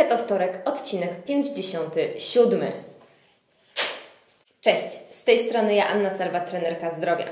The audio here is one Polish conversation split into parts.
Keto Wtorek, odcinek 57. Cześć, z tej strony ja Anna Sarwa, trenerka zdrowia.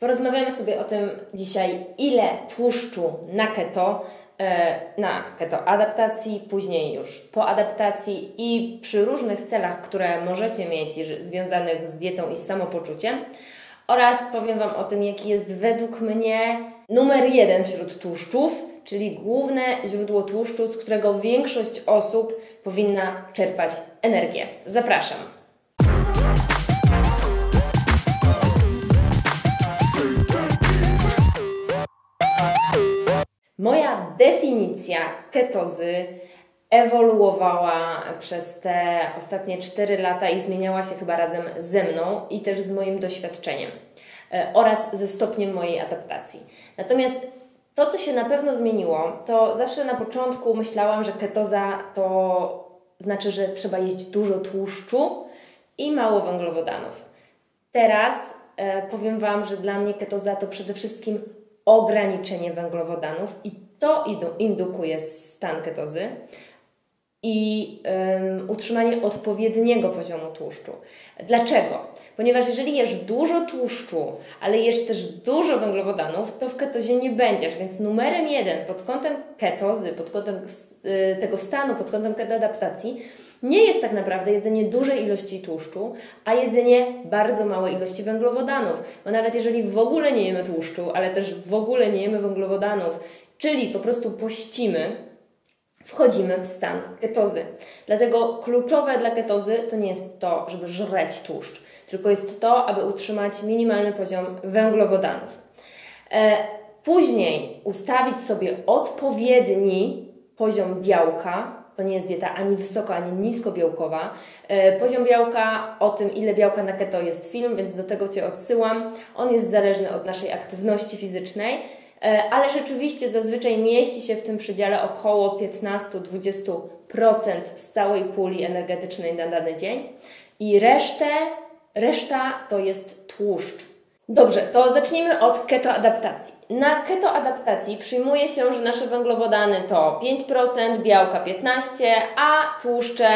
Porozmawiamy sobie o tym dzisiaj, ile tłuszczu na keto, e, na keto adaptacji, później już po adaptacji i przy różnych celach, które możecie mieć związanych z dietą i samopoczuciem oraz powiem Wam o tym, jaki jest według mnie numer jeden wśród tłuszczów, czyli główne źródło tłuszczu, z którego większość osób powinna czerpać energię. Zapraszam. Moja definicja ketozy ewoluowała przez te ostatnie 4 lata i zmieniała się chyba razem ze mną i też z moim doświadczeniem e, oraz ze stopniem mojej adaptacji. Natomiast to, co się na pewno zmieniło, to zawsze na początku myślałam, że ketoza to znaczy, że trzeba jeść dużo tłuszczu i mało węglowodanów. Teraz e, powiem Wam, że dla mnie ketoza to przede wszystkim ograniczenie węglowodanów i to indukuje stan ketozy i um, utrzymanie odpowiedniego poziomu tłuszczu. Dlaczego? Ponieważ jeżeli jesz dużo tłuszczu, ale jesz też dużo węglowodanów, to w ketozie nie będziesz. Więc numerem jeden pod kątem ketozy, pod kątem y, tego stanu, pod kątem adaptacji, nie jest tak naprawdę jedzenie dużej ilości tłuszczu, a jedzenie bardzo małej ilości węglowodanów. Bo nawet jeżeli w ogóle nie jemy tłuszczu, ale też w ogóle nie jemy węglowodanów, czyli po prostu pościmy, wchodzimy w stan ketozy. Dlatego kluczowe dla ketozy to nie jest to, żeby żreć tłuszcz, tylko jest to, aby utrzymać minimalny poziom węglowodanów. E, później ustawić sobie odpowiedni poziom białka, to nie jest dieta ani wysoko, ani nisko białkowa. E, poziom białka, o tym ile białka na keto jest film, więc do tego Cię odsyłam. On jest zależny od naszej aktywności fizycznej ale rzeczywiście zazwyczaj mieści się w tym przedziale około 15-20% z całej puli energetycznej na dany dzień i resztę, reszta to jest tłuszcz. Dobrze, to zacznijmy od ketoadaptacji. Na ketoadaptacji przyjmuje się, że nasze węglowodany to 5%, białka 15%, a tłuszcze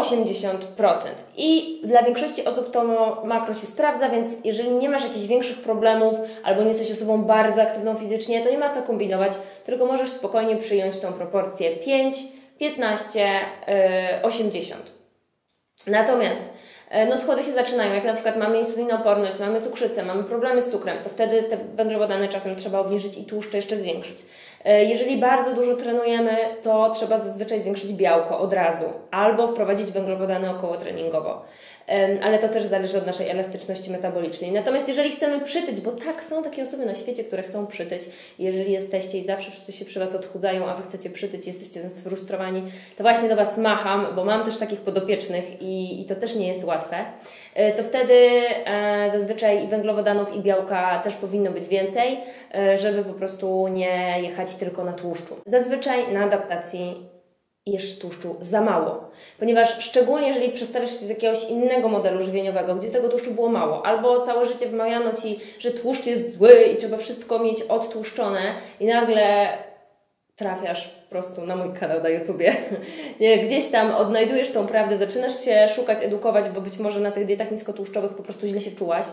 80%. I dla większości osób to makro się sprawdza, więc jeżeli nie masz jakichś większych problemów albo nie jesteś osobą bardzo aktywną fizycznie, to nie ma co kombinować, tylko możesz spokojnie przyjąć tą proporcję 5, 15, 80. Natomiast no schody się zaczynają, jak na przykład mamy insulinooporność, mamy cukrzycę, mamy problemy z cukrem, to wtedy te węglowodany czasem trzeba obniżyć i tłuszcze jeszcze zwiększyć. E, jeżeli bardzo dużo trenujemy, to trzeba zazwyczaj zwiększyć białko od razu albo wprowadzić węglowodany około treningowo ale to też zależy od naszej elastyczności metabolicznej. Natomiast jeżeli chcemy przytyć, bo tak, są takie osoby na świecie, które chcą przytyć, jeżeli jesteście i zawsze wszyscy się przy Was odchudzają, a Wy chcecie przytyć, jesteście tym sfrustrowani, to właśnie do Was macham, bo mam też takich podopiecznych i, i to też nie jest łatwe, e, to wtedy e, zazwyczaj i węglowodanów i białka też powinno być więcej, e, żeby po prostu nie jechać tylko na tłuszczu. Zazwyczaj na adaptacji jesz tłuszczu za mało. Ponieważ szczególnie jeżeli przestawiasz się z jakiegoś innego modelu żywieniowego, gdzie tego tłuszczu było mało, albo całe życie wmawiano Ci, że tłuszcz jest zły i trzeba wszystko mieć odtłuszczone i nagle trafiasz po prostu na mój kanał na YouTubie. Gdzieś tam odnajdujesz tą prawdę, zaczynasz się szukać, edukować, bo być może na tych dietach niskotłuszczowych po prostu źle się czułaś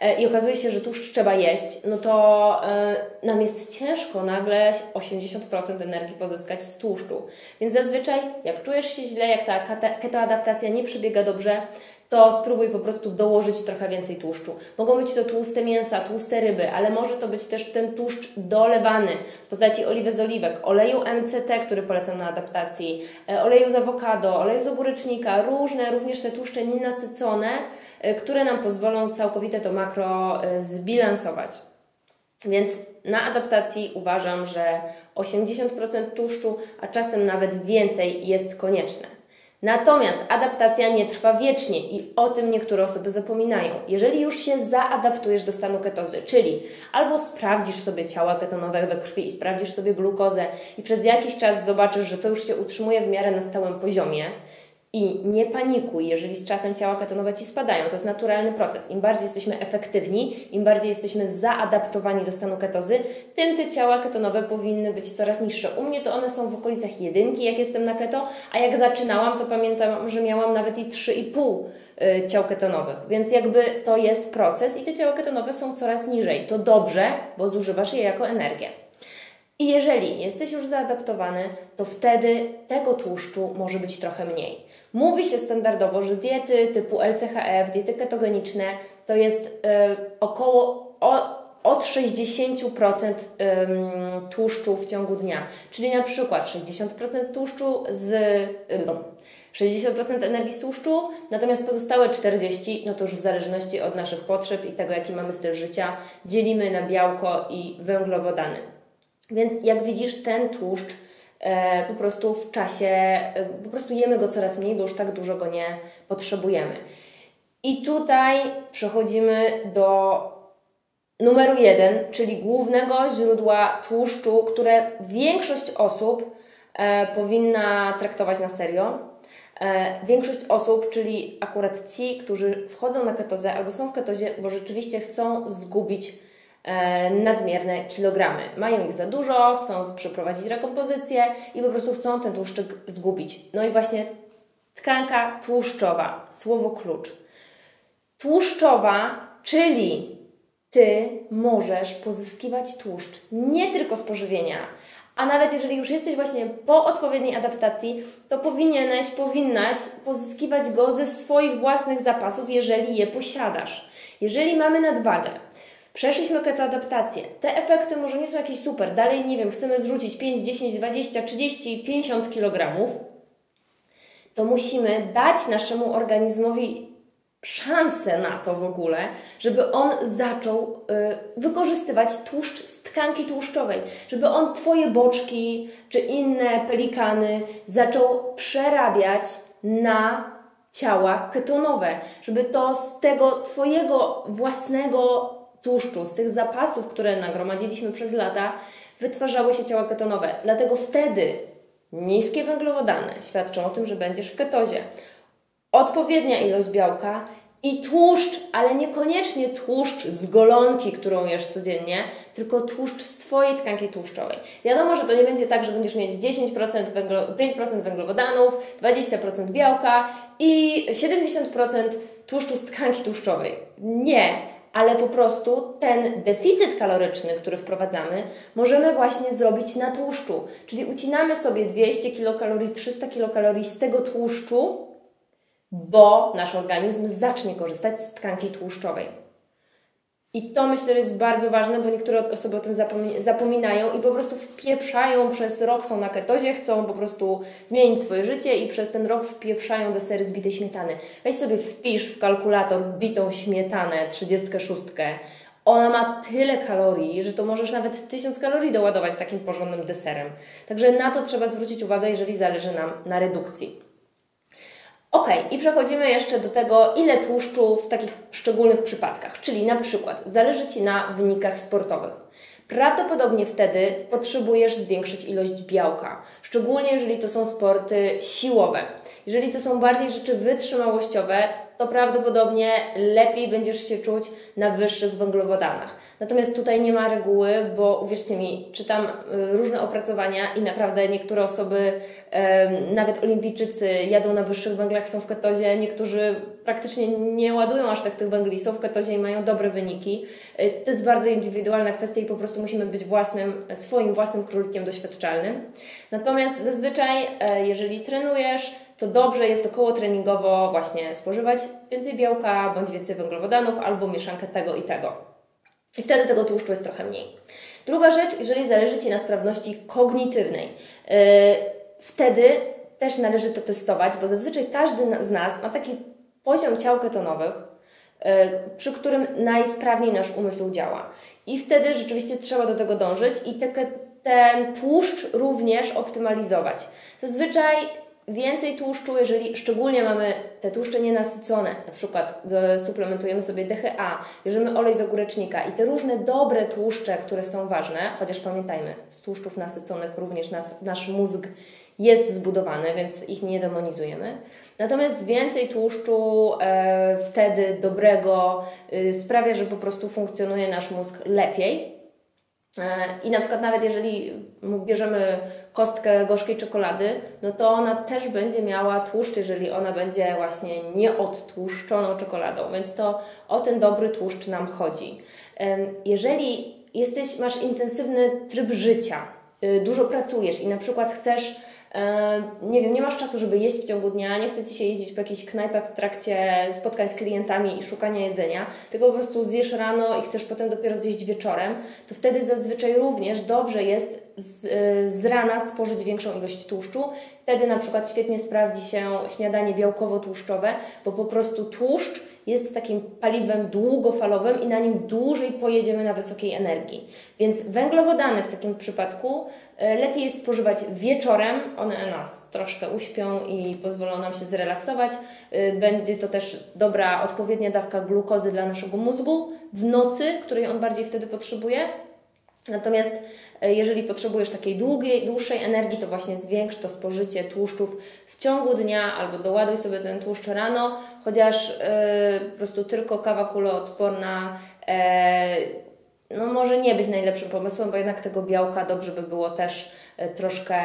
E, i okazuje się, że tłuszcz trzeba jeść, no to e, nam jest ciężko nagle 80% energii pozyskać z tłuszczu. Więc zazwyczaj, jak czujesz się źle, jak ta ketoadaptacja nie przebiega dobrze, to spróbuj po prostu dołożyć trochę więcej tłuszczu. Mogą być to tłuste mięsa, tłuste ryby, ale może to być też ten tłuszcz dolewany w postaci oliwy z oliwek, oleju MCT, który polecam na adaptacji, e, oleju z awokado, oleju z ogórecznika, różne, również te tłuszcze nienasycone, e, które nam pozwolą całkowite to makro e, zbilansować. Więc na adaptacji uważam, że 80% tłuszczu, a czasem nawet więcej jest konieczne. Natomiast adaptacja nie trwa wiecznie i o tym niektóre osoby zapominają. Jeżeli już się zaadaptujesz do stanu ketozy, czyli albo sprawdzisz sobie ciała ketonowe we krwi i sprawdzisz sobie glukozę i przez jakiś czas zobaczysz, że to już się utrzymuje w miarę na stałym poziomie, I nie panikuj, jeżeli z czasem ciała ketonowe ci spadają. To jest naturalny proces. Im bardziej jesteśmy efektywni, im bardziej jesteśmy zaadaptowani do stanu ketozy, tym te ciała ketonowe powinny być coraz niższe. U mnie to one są w okolicach jedynki, jak jestem na keto, a jak zaczynałam, to pamiętam, że miałam nawet i 3,5 y, ciał ketonowych. Więc jakby to jest proces i te ciała ketonowe są coraz niżej. To dobrze, bo zużywasz je jako energię. I jeżeli jesteś już zaadaptowany, to wtedy tego tłuszczu może być trochę mniej. Mówi się standardowo, że diety typu LCHF, diety ketogeniczne to jest y, około o, od 60% tłuszczu w ciągu dnia. Czyli na przykład 60% tłuszczu z. No, 60% energii z tłuszczu, natomiast pozostałe 40%, no to już w zależności od naszych potrzeb i tego, jaki mamy styl życia, dzielimy na białko i węglowodany. Więc jak widzisz, ten tłuszcz e, po prostu w czasie, e, po prostu jemy go coraz mniej, bo już tak dużo go nie potrzebujemy. I tutaj przechodzimy do numeru jeden, czyli głównego źródła tłuszczu, które większość osób e, powinna traktować na serio. Większość osób, czyli akurat ci, którzy wchodzą na ketozę albo są w ketozie, bo rzeczywiście chcą zgubić nadmierne kilogramy. Mają ich za dużo, chcą przeprowadzić rekompozycję i po prostu chcą ten tłuszczyk zgubić. No i właśnie tkanka tłuszczowa, słowo klucz. Tłuszczowa, czyli Ty możesz pozyskiwać tłuszcz nie tylko z pożywienia, a nawet jeżeli już jesteś właśnie po odpowiedniej adaptacji, to powinieneś, powinnaś pozyskiwać go ze swoich własnych zapasów, jeżeli je posiadasz. Jeżeli mamy nadwagę, Przeszliśmy ketoadaptację. Te efekty może nie są jakieś super. Dalej, nie wiem, chcemy zrzucić 5, 10, 20, 30, 50 kg. To musimy dać naszemu organizmowi szansę na to w ogóle, żeby on zaczął y, wykorzystywać tłuszcz z tkanki tłuszczowej, żeby on Twoje boczki czy inne pelikany zaczął przerabiać na ciała ketonowe, żeby to z tego Twojego własnego tłuszczu, z tych zapasów, które nagromadziliśmy przez lata, wytwarzały się ciała ketonowe. Dlatego wtedy niskie węglowodany świadczą o tym, że będziesz w ketozie. Odpowiednia ilość białka i tłuszcz, ale niekoniecznie tłuszcz z golonki, którą jesz codziennie, tylko tłuszcz z Twojej tkanki tłuszczowej. Wiadomo, że to nie będzie tak, że będziesz mieć 10% węglo, 5% węglowodanów, 20% białka i 70% tłuszczu z tkanki tłuszczowej. Nie, ale po prostu ten deficyt kaloryczny, który wprowadzamy, możemy właśnie zrobić na tłuszczu. Czyli ucinamy sobie 200 kilokalorii, 300 kilokalorii z tego tłuszczu, bo nasz organizm zacznie korzystać z tkanki tłuszczowej. I to myślę, że jest bardzo ważne, bo niektóre osoby o tym zapominają i po prostu wpieprzają przez rok, są na ketozie, chcą po prostu zmienić swoje życie i przez ten rok wpieprzają desery z bitej śmietany. Weź sobie wpisz w kalkulator bitą śmietanę 36. Ona ma tyle kalorii, że to możesz nawet 1000 kalorii doładować takim porządnym deserem. Także na to trzeba zwrócić uwagę, jeżeli zależy nam na redukcji. Ok, i przechodzimy jeszcze do tego, ile tłuszczu w takich szczególnych przypadkach, czyli na przykład zależy Ci na wynikach sportowych. Prawdopodobnie wtedy potrzebujesz zwiększyć ilość białka, szczególnie jeżeli to są sporty siłowe. Jeżeli to są bardziej rzeczy wytrzymałościowe, to prawdopodobnie lepiej będziesz się czuć na wyższych węglowodanach. Natomiast tutaj nie ma reguły, bo uwierzcie mi, czytam y, różne opracowania i naprawdę niektóre osoby, nawet olimpijczycy, jadą na wyższych węglach, są w ketozie, niektórzy praktycznie nie ładują aż tak tych węgli, są w ketozie i mają dobre wyniki. Y, to jest bardzo indywidualna kwestia i po prostu musimy być własnym, swoim własnym królikiem doświadczalnym. Natomiast zazwyczaj, e, jeżeli trenujesz, to dobrze jest około treningowo właśnie spożywać więcej białka bądź więcej węglowodanów albo mieszankę tego i tego. I wtedy tego tłuszczu jest trochę mniej. Druga rzecz, jeżeli zależy Ci na sprawności kognitywnej, yy, wtedy też należy to testować, bo zazwyczaj każdy z nas ma taki poziom ciał ketonowych, yy, przy którym najsprawniej nasz umysł działa. I wtedy rzeczywiście trzeba do tego dążyć i te, ten tłuszcz również optymalizować. Zazwyczaj więcej tłuszczu, jeżeli szczególnie mamy te tłuszcze nienasycone, na przykład suplementujemy sobie DHA, bierzemy olej z ogórecznika i te różne dobre tłuszcze, które są ważne, chociaż pamiętajmy, z tłuszczów nasyconych również nas, nasz mózg jest zbudowany, więc ich nie demonizujemy. Natomiast więcej tłuszczu e, wtedy dobrego e, sprawia, że po prostu funkcjonuje nasz mózg lepiej. E, I na przykład nawet jeżeli bierzemy kostkę gorzkiej czekolady, no to ona też będzie miała tłuszcz, jeżeli ona będzie właśnie nieodtłuszczoną czekoladą, więc to o ten dobry tłuszcz nam chodzi. Jeżeli jesteś, masz intensywny tryb życia, y, dużo pracujesz i na przykład chcesz nie wiem, nie masz czasu, żeby jeść w ciągu dnia, nie chce Ci się jeździć po jakichś knajpach w trakcie spotkań z klientami i szukania jedzenia, tylko po prostu zjesz rano i chcesz potem dopiero zjeść wieczorem, to wtedy zazwyczaj również dobrze jest z, y, z rana spożyć większą ilość tłuszczu. Wtedy na przykład świetnie sprawdzi się śniadanie białkowo-tłuszczowe, bo po prostu tłuszcz jest takim paliwem długofalowym i na nim dłużej pojedziemy na wysokiej energii. Więc węglowodany w takim przypadku e, lepiej jest spożywać wieczorem, one nas troszkę uśpią i pozwolą nam się zrelaksować. E, będzie to też dobra, odpowiednia dawka glukozy dla naszego mózgu w nocy, której on bardziej wtedy potrzebuje. Natomiast e, jeżeli potrzebujesz takiej długiej, dłuższej energii, to właśnie zwiększ to spożycie tłuszczów w ciągu dnia albo doładuj sobie ten tłuszcz rano, chociaż yy, po prostu tylko kawa kuloodporna yy, no może nie być najlepszym pomysłem, bo jednak tego białka dobrze by było też e, troszkę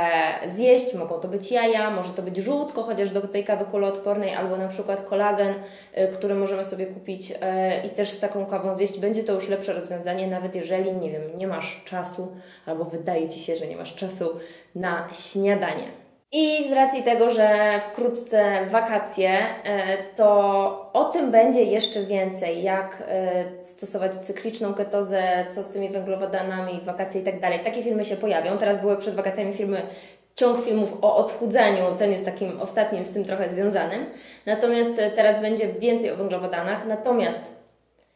zjeść. Mogą to być jaja, może to być żółtko, chociaż do tej kawy kuloodpornej, albo na przykład kolagen, e, który możemy sobie kupić e, i też z taką kawą zjeść. Będzie to już lepsze rozwiązanie, nawet jeżeli, nie wiem, nie masz czasu, albo wydaje Ci się, że nie masz czasu na śniadanie. I z racji tego, że wkrótce wakacje, e, to o tym będzie jeszcze więcej, jak e, stosować cykliczną ketozę, co z tymi węglowodanami, wakacje i tak dalej. Takie filmy się pojawią. Teraz były przed wakacjami filmy ciąg filmów o odchudzaniu, ten jest takim ostatnim z tym trochę związanym. Natomiast e, teraz będzie więcej o węglowodanach. Natomiast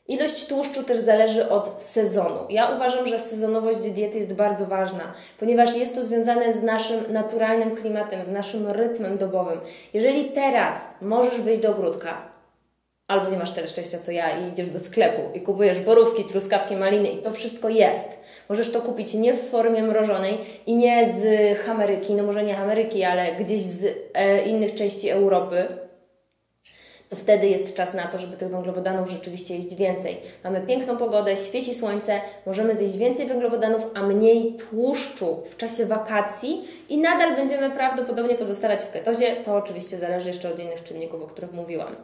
Ilość tłuszczu też zależy od sezonu. Ja uważam, że sezonowość diety jest bardzo ważna, ponieważ jest to związane z naszym naturalnym klimatem, z naszym rytmem dobowym. Jeżeli teraz możesz wyjść do ogródka, albo nie masz tyle szczęścia co ja i idziesz do sklepu i kupujesz borówki, truskawki, maliny i to wszystko jest. Możesz to kupić nie w formie mrożonej i nie z Ameryki, no może nie Ameryki, ale gdzieś z e, innych części Europy, wtedy jest czas na to, żeby tych węglowodanów rzeczywiście jeść więcej. Mamy piękną pogodę, świeci słońce, możemy zjeść więcej węglowodanów, a mniej tłuszczu w czasie wakacji i nadal będziemy prawdopodobnie pozostawać w ketozie. To oczywiście zależy jeszcze od innych czynników, o których mówiłam.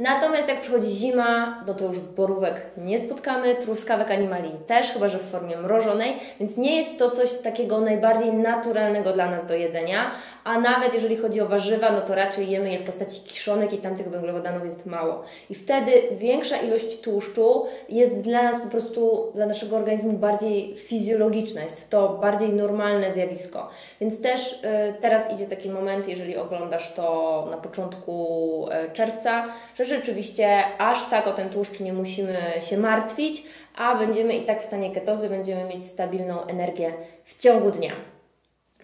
Natomiast jak przychodzi zima, no to już borówek nie spotkamy, truskawek ani malin też, chyba że w formie mrożonej, więc nie jest to coś takiego najbardziej naturalnego dla nas do jedzenia, a nawet jeżeli chodzi o warzywa, no to raczej jemy je w postaci kiszonek i tam tych węglowodanów jest mało. I wtedy większa ilość tłuszczu jest dla nas po prostu, dla naszego organizmu bardziej fizjologiczna, jest to bardziej normalne zjawisko. Więc też y, teraz idzie taki moment, jeżeli oglądasz to na początku y, czerwca, że rzeczywiście aż tak o ten tłuszcz nie musimy się martwić, a będziemy i tak w stanie ketozy, będziemy mieć stabilną energię w ciągu dnia.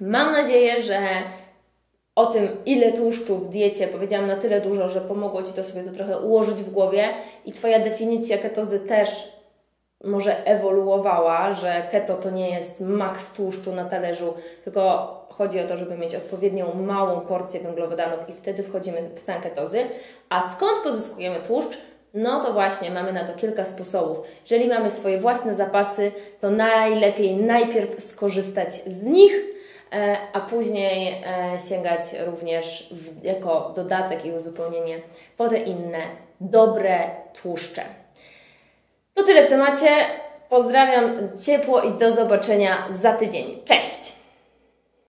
Mam nadzieję, że o tym, ile tłuszczu w diecie powiedziałam na tyle dużo, że pomogło Ci to sobie to trochę ułożyć w głowie i Twoja definicja ketozy też może ewoluowała, że keto to nie jest maks tłuszczu na talerzu, tylko chodzi o to, żeby mieć odpowiednią małą porcję węglowodanów i wtedy wchodzimy w stan ketozy. A skąd pozyskujemy tłuszcz? No to właśnie mamy na to kilka sposobów. Jeżeli mamy swoje własne zapasy, to najlepiej najpierw skorzystać z nich, a później e, sięgać również w, jako dodatek i uzupełnienie po te inne dobre tłuszcze. To tyle w temacie. Pozdrawiam ciepło i do zobaczenia za tydzień. Cześć!